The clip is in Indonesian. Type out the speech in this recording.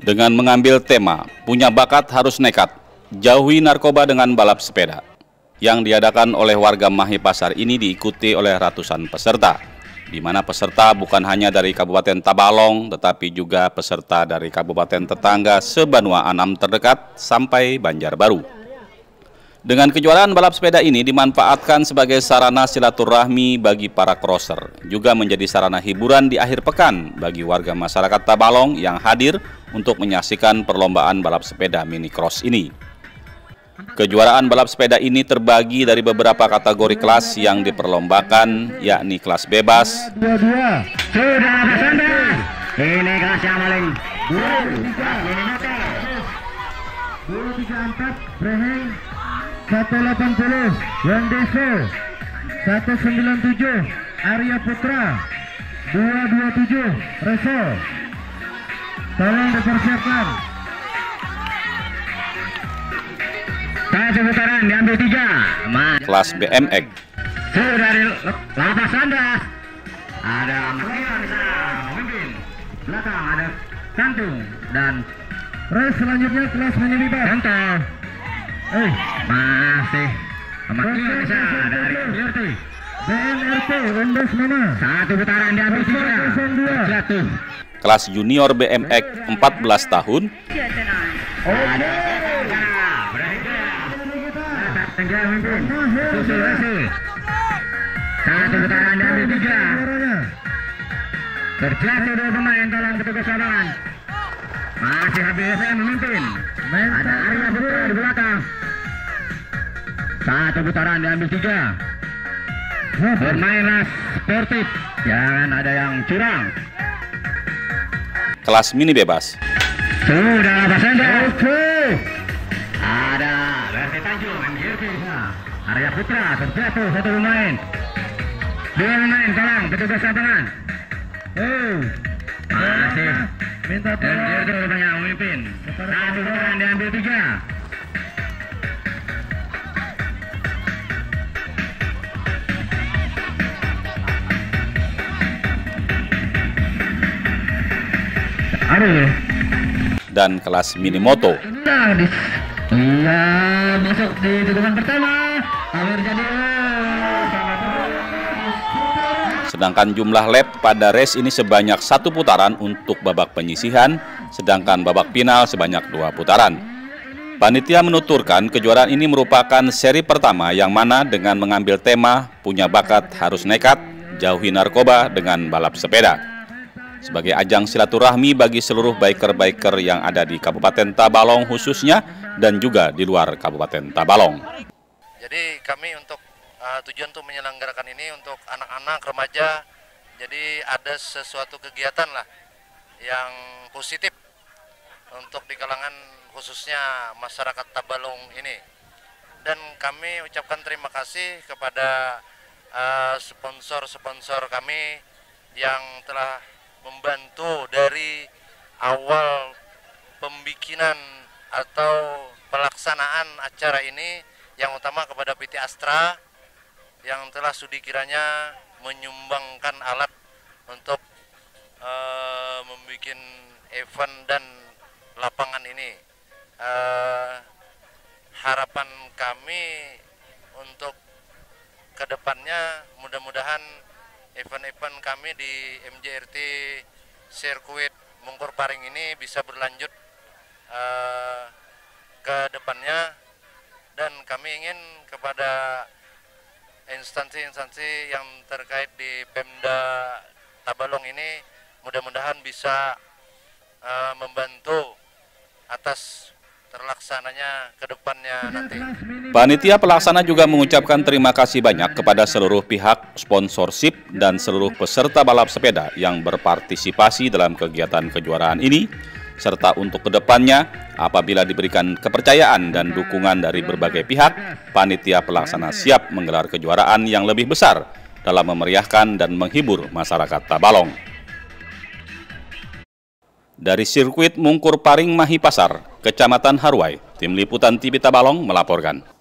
dengan mengambil tema punya bakat harus nekat, jauhi narkoba dengan balap sepeda. Yang diadakan oleh warga Mahipasar ini diikuti oleh ratusan peserta, di mana peserta bukan hanya dari Kabupaten Tabalong, tetapi juga peserta dari kabupaten tetangga sebanua Anam terdekat sampai Banjarbaru. Dengan kejuaraan balap sepeda ini dimanfaatkan sebagai sarana silaturahmi bagi para crosser, juga menjadi sarana hiburan di akhir pekan bagi warga masyarakat Tabalong yang hadir untuk menyaksikan perlombaan balap sepeda mini cross ini. Kejuaraan balap sepeda ini terbagi dari beberapa kategori kelas yang diperlombakan, yakni kelas bebas. Sudah. 180. Wendeso. 197. Arya Putra. 227. Reso. Tolong dipersiapkan. Satu putaran diambil tiga. Mas. kelas BMX, dari lapas Andas. Ada Makia di sana, memimpin. Belakang ada Kantung dan race selanjutnya kelas mini bebas. Eh, masih kelas junior BMX 14 tahun. Satu putaran diambil tiga. Terjatuh dua pemain tolong petugas lapangan. Masih saya memimpin. Ada Arya Putra di belakang. Satu putaran diambil tiga. Bermainlah sportif. Jangan ada yang curang. kelas mini bebas, Sudah Pak Sandra. Oke. Ada Berti Tanjung. Arya Putra terjatuh satu pemain. Dua pemain tolong petugas lapangan. Oh. Masih. Minta tolong. MGRT rupanya memimpin. Satu putaran diambil tiga. Dan kelas mini moto. Iya, masuk di tikungan pertama. Hampir jadi. Sedangkan jumlah lap pada race ini sebanyak satu putaran untuk babak penyisihan, sedangkan babak final sebanyak dua putaran. Panitia menuturkan kejuaraan ini merupakan seri pertama yang mana dengan mengambil tema punya bakat harus nekat, jauhi narkoba dengan balap sepeda. Sebagai ajang silaturahmi bagi seluruh biker-biker yang ada di Kabupaten Tabalong khususnya dan juga di luar Kabupaten Tabalong. Jadi kami untuk uh, tujuan untuk menyelenggarakan ini untuk anak-anak remaja. Jadi ada sesuatu kegiatan lah yang positif untuk di kalangan khususnya masyarakat Tabalong ini. Dan kami ucapkan terima kasih kepada uh, sponsor-sponsor kami yang telah membantu dari awal pembikinan atau pelaksanaan acara ini yang utama kepada PT Astra yang telah sudi kiranya menyumbangkan alat untuk eh, membuat event dan lapangan ini. Eh, harapan kami untuk ke depannya mudah-mudahan event-event kami di MJRT sirkuit Mungkur Paring ini bisa berlanjut eh, ke depannya. Dan kami ingin kepada instansi-instansi yang terkait di Pemda Tabalong ini mudah-mudahan bisa eh, membantu atas terlaksananya ke depannya nanti. Panitia pelaksana juga mengucapkan terima kasih banyak kepada seluruh pihak sponsorship dan seluruh peserta balap sepeda yang berpartisipasi dalam kegiatan kejuaraan ini, serta untuk ke depannya apabila diberikan kepercayaan dan dukungan dari berbagai pihak, panitia pelaksana siap menggelar kejuaraan yang lebih besar dalam memeriahkan dan menghibur masyarakat Tabalong. Dari sirkuit Mungkur Paring Mahipasar, Kecamatan Harwai, Tim Liputan TV Tabalong melaporkan.